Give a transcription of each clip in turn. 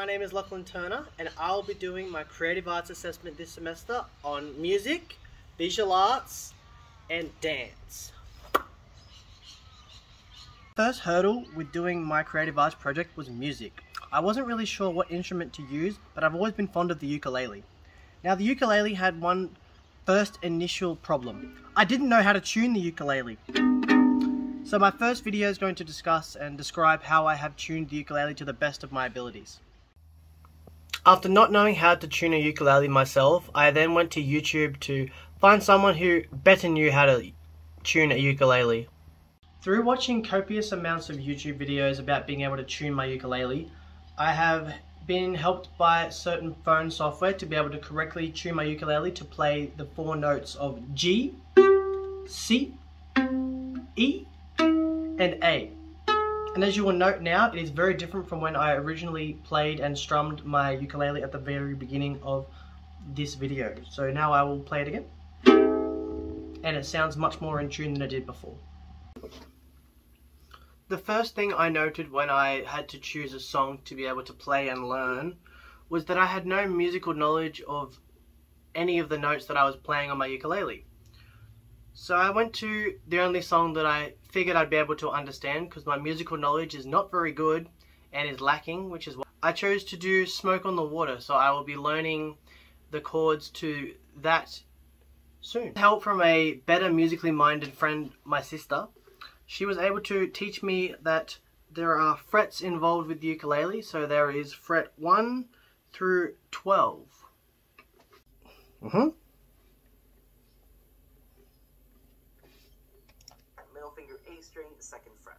My name is Lachlan Turner and I'll be doing my creative arts assessment this semester on music, visual arts and dance. First hurdle with doing my creative arts project was music. I wasn't really sure what instrument to use but I've always been fond of the ukulele. Now the ukulele had one first initial problem. I didn't know how to tune the ukulele. So my first video is going to discuss and describe how I have tuned the ukulele to the best of my abilities. After not knowing how to tune a ukulele myself, I then went to YouTube to find someone who better knew how to tune a ukulele. Through watching copious amounts of YouTube videos about being able to tune my ukulele, I have been helped by certain phone software to be able to correctly tune my ukulele to play the four notes of G, C, E, and A. And as you will note now, it is very different from when I originally played and strummed my ukulele at the very beginning of this video. So now I will play it again. And it sounds much more in tune than it did before. The first thing I noted when I had to choose a song to be able to play and learn was that I had no musical knowledge of any of the notes that I was playing on my ukulele. So I went to the only song that I figured I'd be able to understand because my musical knowledge is not very good and is lacking, which is why I chose to do Smoke on the Water. So I will be learning the chords to that soon. Help from a better musically minded friend, my sister. She was able to teach me that there are frets involved with ukulele. So there is fret 1 through 12. Mm-hmm. String, the second fret.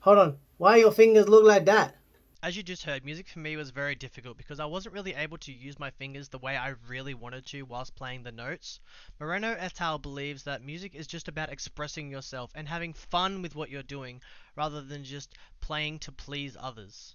Hold on. Why your fingers look like that? As you just heard, music for me was very difficult because I wasn't really able to use my fingers the way I really wanted to whilst playing the notes. Moreno et al. believes that music is just about expressing yourself and having fun with what you're doing rather than just playing to please others.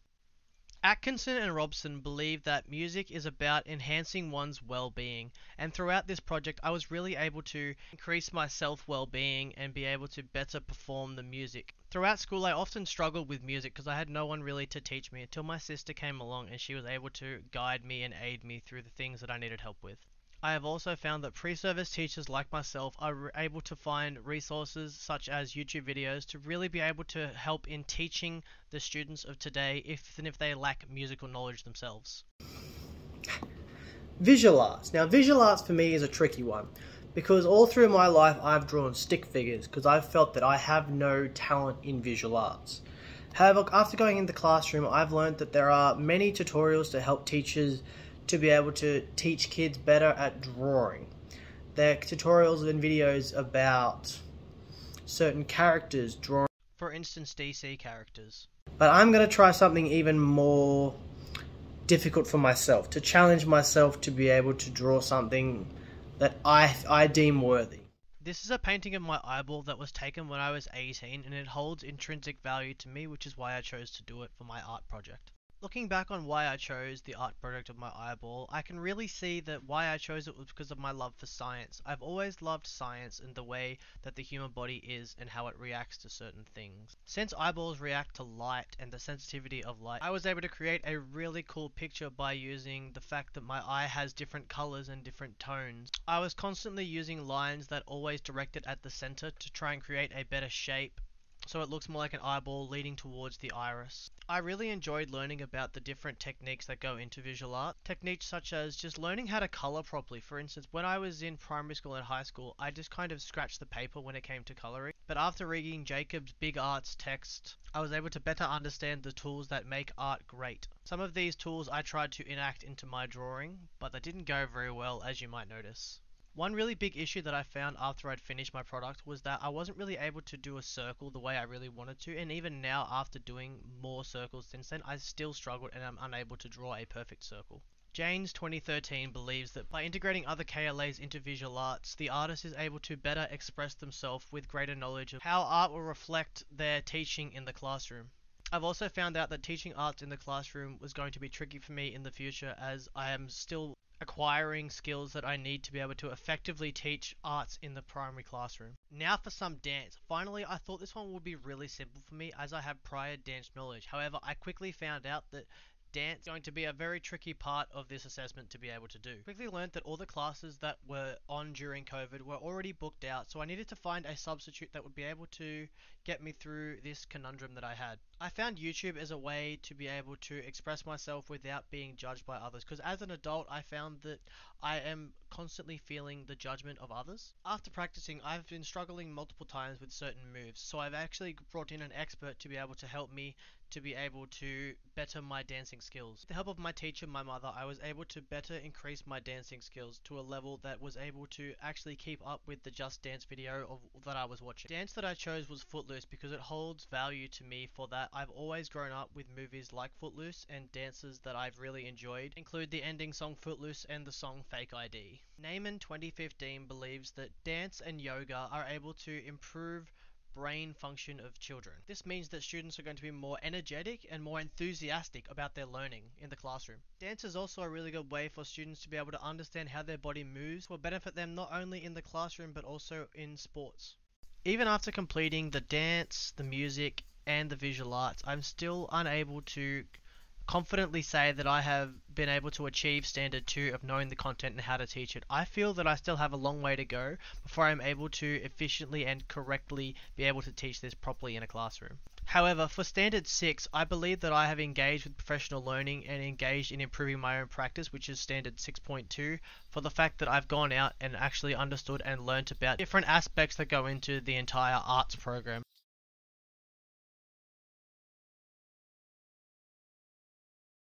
Atkinson and Robson believe that music is about enhancing one's well-being, and throughout this project I was really able to increase my self-well-being and be able to better perform the music. Throughout school I often struggled with music because I had no one really to teach me until my sister came along and she was able to guide me and aid me through the things that I needed help with. I have also found that pre-service teachers like myself are able to find resources such as YouTube videos to really be able to help in teaching the students of today if and if they lack musical knowledge themselves. Visual arts. Now visual arts for me is a tricky one because all through my life I've drawn stick figures because I've felt that I have no talent in visual arts. However, after going in the classroom, I've learned that there are many tutorials to help teachers to be able to teach kids better at drawing. There are tutorials and videos about certain characters drawing. For instance, DC characters. But I'm going to try something even more difficult for myself, to challenge myself to be able to draw something that I, I deem worthy. This is a painting of my eyeball that was taken when I was 18 and it holds intrinsic value to me which is why I chose to do it for my art project. Looking back on why I chose the art product of my eyeball, I can really see that why I chose it was because of my love for science. I've always loved science and the way that the human body is and how it reacts to certain things. Since eyeballs react to light and the sensitivity of light, I was able to create a really cool picture by using the fact that my eye has different colors and different tones. I was constantly using lines that always directed at the center to try and create a better shape so it looks more like an eyeball leading towards the iris. I really enjoyed learning about the different techniques that go into visual art. Techniques such as just learning how to color properly. For instance, when I was in primary school and high school, I just kind of scratched the paper when it came to coloring. But after reading Jacob's Big Arts text, I was able to better understand the tools that make art great. Some of these tools I tried to enact into my drawing, but they didn't go very well as you might notice. One really big issue that I found after I'd finished my product was that I wasn't really able to do a circle the way I really wanted to, and even now, after doing more circles since then, I still struggled and I'm unable to draw a perfect circle. Janes 2013 believes that by integrating other KLAs into visual arts, the artist is able to better express themselves with greater knowledge of how art will reflect their teaching in the classroom. I've also found out that teaching arts in the classroom was going to be tricky for me in the future as I am still acquiring skills that I need to be able to effectively teach arts in the primary classroom. Now for some dance. Finally, I thought this one would be really simple for me as I have prior dance knowledge. However, I quickly found out that dance going to be a very tricky part of this assessment to be able to do. Quickly learned that all the classes that were on during COVID were already booked out, so I needed to find a substitute that would be able to get me through this conundrum that I had. I found YouTube as a way to be able to express myself without being judged by others because as an adult I found that I am constantly feeling the judgment of others. After practicing, I've been struggling multiple times with certain moves, so I've actually brought in an expert to be able to help me to be able to better my dancing skills. With the help of my teacher, my mother, I was able to better increase my dancing skills to a level that was able to actually keep up with the Just Dance video of, that I was watching. The dance that I chose was Footloose because it holds value to me for that I've always grown up with movies like Footloose and dances that I've really enjoyed include the ending song Footloose and the song Fake ID. Naiman 2015 believes that dance and yoga are able to improve brain function of children. This means that students are going to be more energetic and more enthusiastic about their learning in the classroom. Dance is also a really good way for students to be able to understand how their body moves will benefit them not only in the classroom but also in sports. Even after completing the dance, the music, and the visual arts, I'm still unable to confidently say that I have been able to achieve standard 2 of knowing the content and how to teach it. I feel that I still have a long way to go before I'm able to efficiently and correctly be able to teach this properly in a classroom. However, for standard 6, I believe that I have engaged with professional learning and engaged in improving my own practice, which is standard 6.2, for the fact that I've gone out and actually understood and learnt about different aspects that go into the entire arts program.